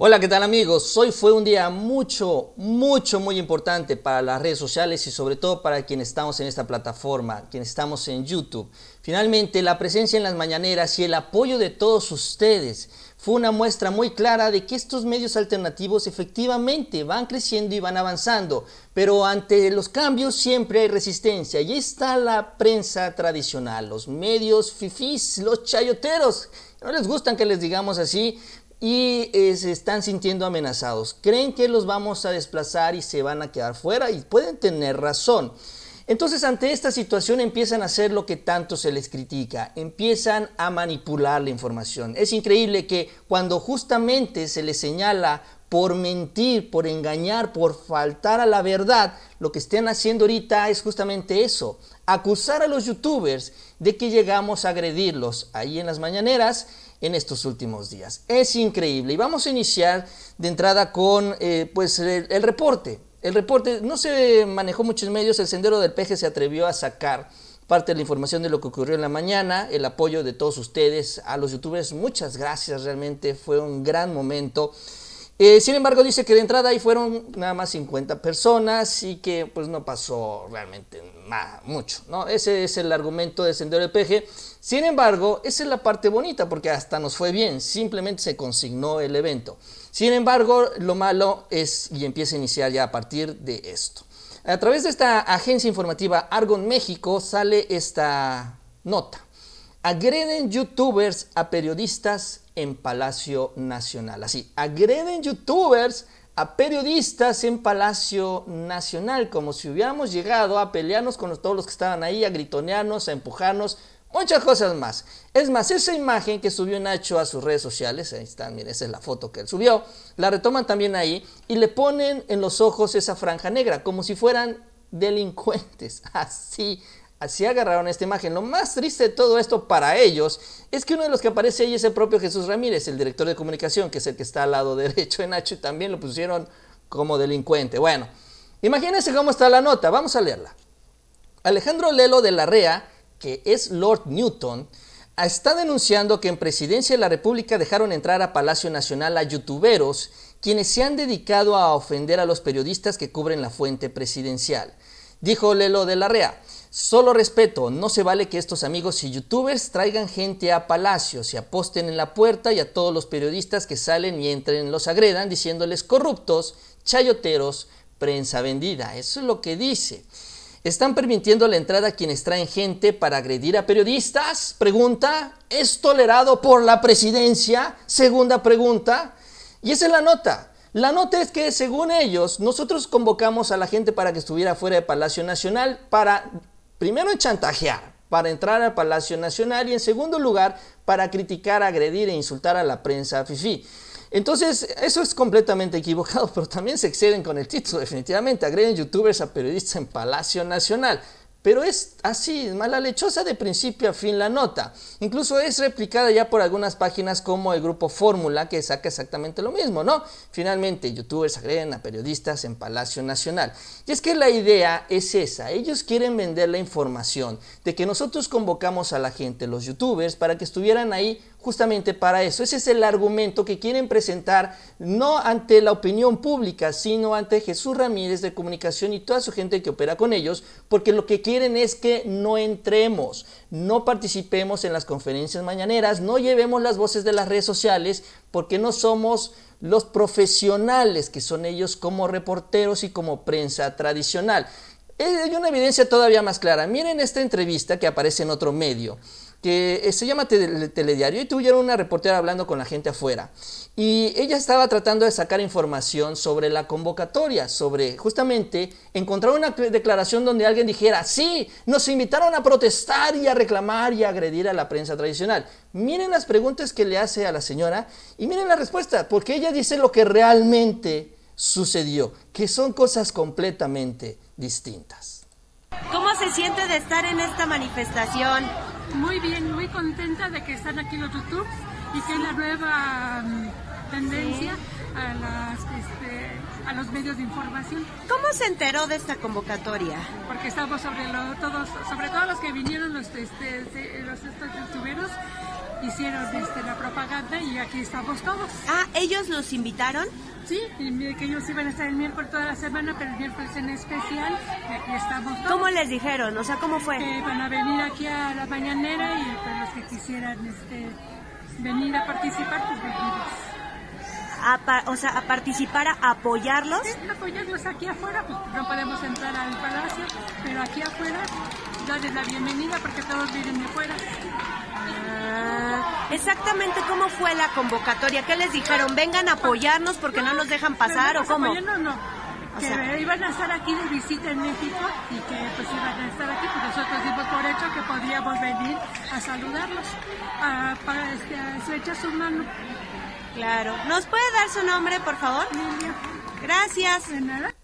Hola, ¿qué tal amigos? Hoy fue un día mucho, mucho, muy importante para las redes sociales y sobre todo para quienes estamos en esta plataforma, quienes estamos en YouTube. Finalmente, la presencia en las mañaneras y el apoyo de todos ustedes fue una muestra muy clara de que estos medios alternativos efectivamente van creciendo y van avanzando, pero ante los cambios siempre hay resistencia. Y está la prensa tradicional, los medios fifís, los chayoteros, no les gustan que les digamos así, y eh, se están sintiendo amenazados. Creen que los vamos a desplazar y se van a quedar fuera y pueden tener razón. Entonces ante esta situación empiezan a hacer lo que tanto se les critica, empiezan a manipular la información. Es increíble que cuando justamente se les señala por mentir, por engañar, por faltar a la verdad, lo que estén haciendo ahorita es justamente eso, acusar a los youtubers de que llegamos a agredirlos ahí en las mañaneras en estos últimos días. Es increíble. Y vamos a iniciar de entrada con eh, pues el, reporte. El reporte no se manejó muchos medios, el Sendero del Peje se atrevió a sacar parte de la información de lo que ocurrió en la mañana, el apoyo de todos ustedes a los youtubers. Muchas gracias, realmente fue un gran momento. Eh, sin embargo, dice que de entrada ahí fueron nada más 50 personas y que pues no pasó realmente mucho. ¿no? Ese es el argumento de Sendero del Peje. Sin embargo, esa es la parte bonita porque hasta nos fue bien, simplemente se consignó el evento. Sin embargo, lo malo es, y empieza a iniciar ya a partir de esto. A través de esta agencia informativa Argon México sale esta nota. Agreden youtubers a periodistas en Palacio Nacional. Así, agreden youtubers a periodistas en Palacio Nacional, como si hubiéramos llegado a pelearnos con todos los que estaban ahí, a gritonearnos, a empujarnos, muchas cosas más. Es más, esa imagen que subió Nacho a sus redes sociales, ahí está, miren, esa es la foto que él subió, la retoman también ahí y le ponen en los ojos esa franja negra, como si fueran delincuentes, así, Así agarraron esta imagen. Lo más triste de todo esto para ellos es que uno de los que aparece ahí es el propio Jesús Ramírez, el director de comunicación, que es el que está al lado derecho de Nacho, y también lo pusieron como delincuente. Bueno, imagínense cómo está la nota. Vamos a leerla. Alejandro Lelo de la REA, que es Lord Newton, está denunciando que en Presidencia de la República dejaron entrar a Palacio Nacional a youtuberos quienes se han dedicado a ofender a los periodistas que cubren la fuente presidencial. Dijo Lelo de la REA. Solo respeto, no se vale que estos amigos y youtubers traigan gente a Palacio, se aposten en la puerta y a todos los periodistas que salen y entren los agredan diciéndoles corruptos, chayoteros, prensa vendida. Eso es lo que dice. ¿Están permitiendo la entrada a quienes traen gente para agredir a periodistas? Pregunta. ¿Es tolerado por la presidencia? Segunda pregunta. Y esa es la nota. La nota es que, según ellos, nosotros convocamos a la gente para que estuviera fuera de Palacio Nacional para primero en chantajear para entrar al Palacio Nacional y en segundo lugar para criticar, agredir e insultar a la prensa FIFI. Entonces, eso es completamente equivocado, pero también se exceden con el título, definitivamente. Agreden youtubers a periodistas en Palacio Nacional. Pero es así, mala lechosa de principio a fin la nota. Incluso es replicada ya por algunas páginas como el grupo Fórmula, que saca exactamente lo mismo, ¿no? Finalmente, youtubers agreden a periodistas en Palacio Nacional. Y es que la idea es esa, ellos quieren vender la información de que nosotros convocamos a la gente, los youtubers, para que estuvieran ahí justamente para eso. Ese es el argumento que quieren presentar no ante la opinión pública, sino ante Jesús Ramírez de Comunicación y toda su gente que opera con ellos, porque lo que quieren es que no entremos, no participemos en las conferencias mañaneras, no llevemos las voces de las redes sociales, porque no somos los profesionales que son ellos como reporteros y como prensa tradicional. Hay una evidencia todavía más clara. Miren esta entrevista que aparece en otro medio que eh, se llama Telediario y tuvieron una reportera hablando con la gente afuera. Y ella estaba tratando de sacar información sobre la convocatoria, sobre justamente encontrar una declaración donde alguien dijera, sí, nos invitaron a protestar y a reclamar y a agredir a la prensa tradicional. Miren las preguntas que le hace a la señora y miren la respuesta, porque ella dice lo que realmente sucedió, que son cosas completamente distintas. ¿Cómo se siente de estar en esta manifestación? Muy bien, muy contenta de que están aquí los YouTube y que es la nueva mm, tendencia a, este, a los medios de información. ¿Cómo se enteró de esta convocatoria? Porque estamos sobre, todos, sobre todo los que vinieron, los, este, los estos youtuberos, hicieron este, la propaganda y aquí estamos todos. Ah, ¿ellos los invitaron? Sí, y que ellos iban a estar el miércoles toda la semana, pero el miércoles en especial, y aquí estamos todos. ¿Cómo les dijeron? O sea, ¿cómo fue? Que van a venir aquí a la mañanera y pues los que quisieran este, venir a participar, pues venimos. A o sea, a participar, a apoyarlos. Sí, apoyarlos aquí afuera, pues no podemos entrar al palacio, pero aquí afuera darles la bienvenida porque todos vienen de fuera. Ah, exactamente cómo fue la convocatoria. ¿Qué les dijeron? ¿Vengan a apoyarnos porque no nos dejan pasar o cómo? no. O Que sea- iban a estar aquí de visita en México y que pues iban a estar aquí, pues nosotros dimos por hecho que podíamos venir a saludarlos, a, para este, a estrechar su mano. Claro. ¿Nos puede dar su nombre, por favor? Gracias. de nada.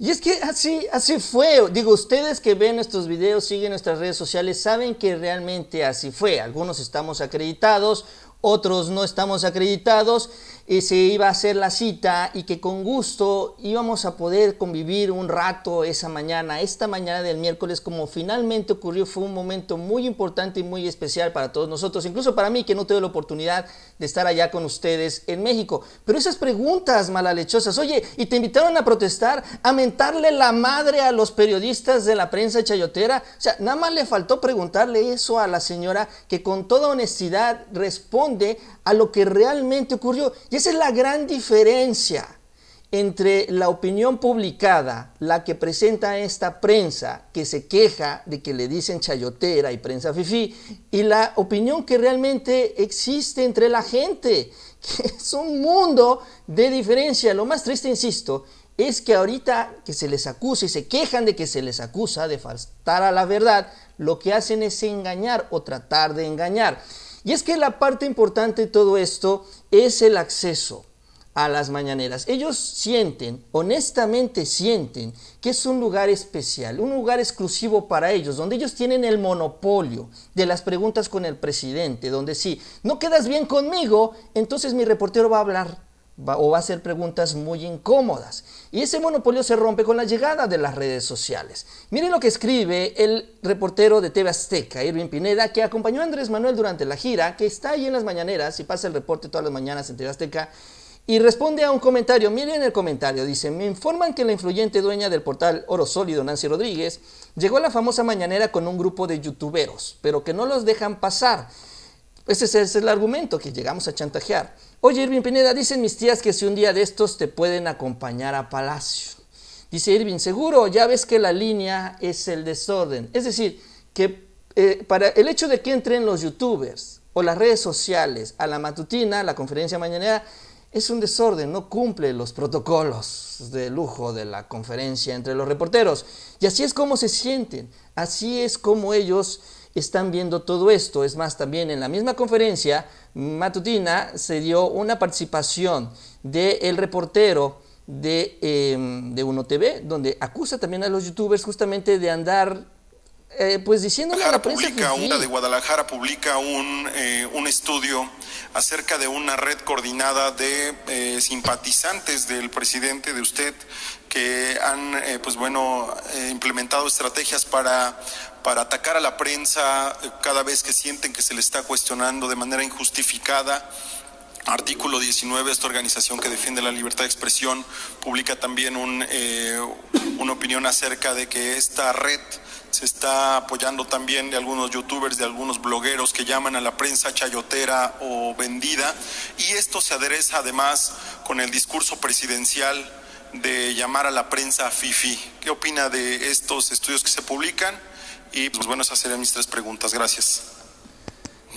Y es que así, así fue. Digo, ustedes que ven nuestros videos, siguen nuestras redes sociales, saben que realmente así fue. Algunos estamos acreditados, otros no estamos acreditados. Se iba a hacer la cita y que con gusto íbamos a poder convivir un rato esa mañana. Esta mañana del miércoles, como finalmente ocurrió, fue un momento muy importante y muy especial para todos nosotros, incluso para mí que no tuve la oportunidad de estar allá con ustedes en México. Pero esas preguntas malalechosas, oye, y te invitaron a protestar, a mentarle la madre a los periodistas de la prensa chayotera. O sea, nada más le faltó preguntarle eso a la señora que con toda honestidad responde a lo que realmente ocurrió. Esa es la gran diferencia entre la opinión publicada, la que presenta esta prensa que se queja de que le dicen chayotera y prensa fifí, y la opinión que realmente existe entre la gente, que es un mundo de diferencia. Lo más triste, insisto, es que ahorita que se les acusa y se quejan de que se les acusa de faltar a la verdad, lo que hacen es engañar o tratar de engañar. Y es que la parte importante de todo esto es el acceso a las mañaneras. Ellos sienten, honestamente sienten, que es un lugar especial, un lugar exclusivo para ellos, donde ellos tienen el monopolio de las preguntas con el presidente, donde si no quedas bien conmigo, entonces mi reportero va a hablar o va a hacer preguntas muy incómodas. Y ese monopolio se rompe con la llegada de las redes sociales. Miren lo que escribe el reportero de TV Azteca, Irving Pineda, que acompañó a Andrés Manuel durante la gira, que está ahí en las mañaneras y pasa el reporte todas las mañanas en TV Azteca. Y responde a un comentario, miren el comentario, dice, me informan que la influyente dueña del portal Oro Sólido, Nancy Rodríguez, llegó a la famosa mañanera con un grupo de youtuberos, pero que no los dejan pasar. Ese es, ese es el argumento que llegamos a chantajear. Oye, Irving Pineda, dicen mis tías que si un día de estos te pueden acompañar a Palacio. Dice Irving, seguro, ya ves que la línea es el desorden. Es decir, que eh, para el hecho de que entren los youtubers o las redes sociales a la matutina, la conferencia mañanera, es un desorden, no cumple los protocolos de lujo de la conferencia entre los reporteros. Y así es como se sienten, así es como ellos están viendo todo esto. Es más, también en la misma conferencia matutina se dio una participación del reportero de, eh, de Uno TV, donde acusa también a los youtubers justamente de andar eh, pues diciéndole a la prensa publica, una de Guadalajara publica un, eh, un estudio acerca de una red coordinada de eh, simpatizantes del presidente, de usted, que han, eh, pues bueno, implementado estrategias para, para atacar a la prensa eh, cada vez que sienten que se le está cuestionando de manera injustificada. Artículo 19, esta organización que defiende la libertad de expresión, publica también un, eh, una opinión acerca de que esta red se está apoyando también de algunos youtubers, de algunos blogueros que llaman a la prensa chayotera o vendida. Y esto se adereza además con el discurso presidencial de llamar a la prensa fifi. ¿Qué opina de estos estudios que se publican? Y pues bueno, esas serían mis tres preguntas. Gracias.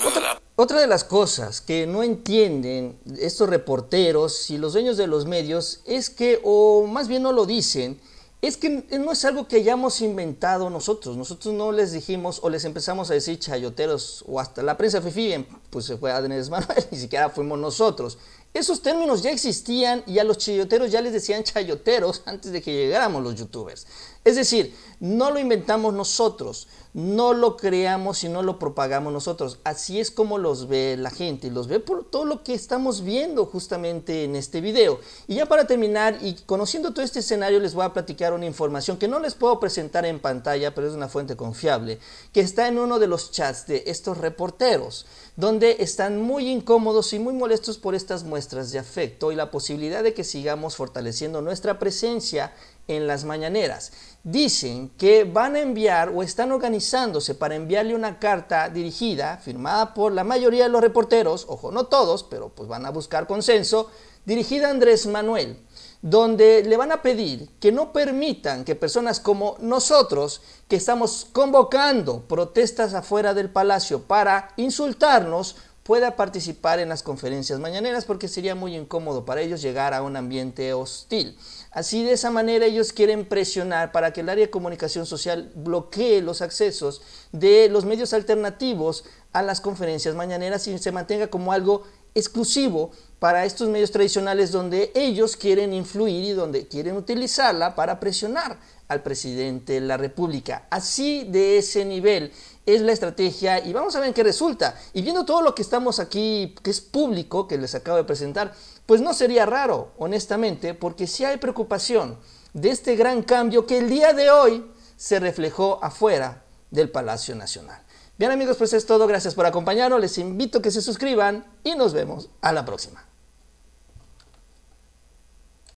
Otra, otra de las cosas que no entienden estos reporteros y los dueños de los medios es que, o más bien no lo dicen, es que no es algo que hayamos inventado nosotros. Nosotros no les dijimos o les empezamos a decir chayoteros o hasta la prensa fifi, pues se fue Adnes Manuel, ni siquiera fuimos nosotros. Esos términos ya existían y a los chayoteros ya les decían chayoteros antes de que llegáramos los youtubers. Es decir, no lo inventamos nosotros, no lo creamos y no lo propagamos nosotros. Así es como los ve la gente y los ve por todo lo que estamos viendo justamente en este video. Y ya para terminar y conociendo todo este escenario les voy a platicar una información que no les puedo presentar en pantalla, pero es una fuente confiable, que está en uno de los chats de estos reporteros, donde están muy incómodos y muy molestos por estas muestras de afecto y la posibilidad de que sigamos fortaleciendo nuestra presencia en las mañaneras. Dicen que van a enviar o están organizándose para enviarle una carta dirigida, firmada por la mayoría de los reporteros, ojo, no todos, pero pues van a buscar consenso, dirigida a Andrés Manuel, donde le van a pedir que no permitan que personas como nosotros, que estamos convocando protestas afuera del palacio para insultarnos, pueda participar en las conferencias mañaneras porque sería muy incómodo para ellos llegar a un ambiente hostil. Así de esa manera ellos quieren presionar para que el área de comunicación social bloquee los accesos de los medios alternativos a las conferencias mañaneras y se mantenga como algo exclusivo para estos medios tradicionales donde ellos quieren influir y donde quieren utilizarla para presionar al presidente de la República. Así de ese nivel es la estrategia y vamos a ver qué resulta. Y viendo todo lo que estamos aquí, que es público, que les acabo de presentar, pues no sería raro, honestamente, porque si hay preocupación de este gran cambio que el día de hoy se reflejó afuera del Palacio Nacional. Bien amigos, pues es todo. Gracias por acompañarnos. Les invito a que se suscriban y nos vemos a la próxima.